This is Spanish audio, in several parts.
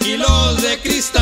kilos de cristal.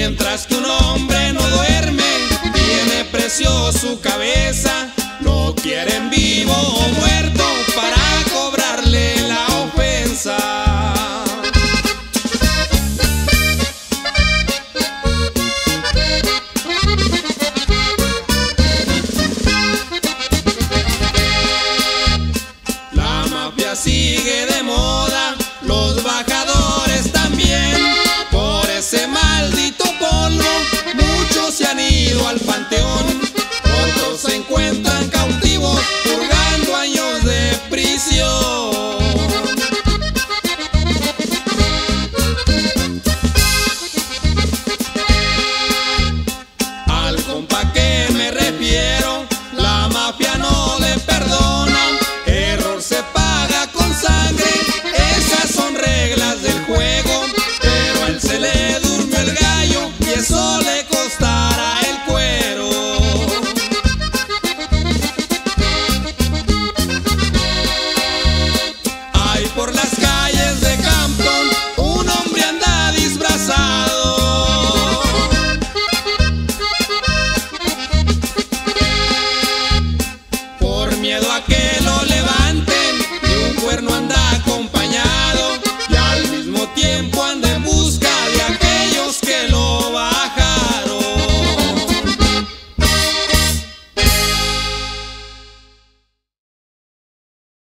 Mientras que un hombre no duerme, tiene precio su cabeza, No quieren vivo o muerto. al panteón.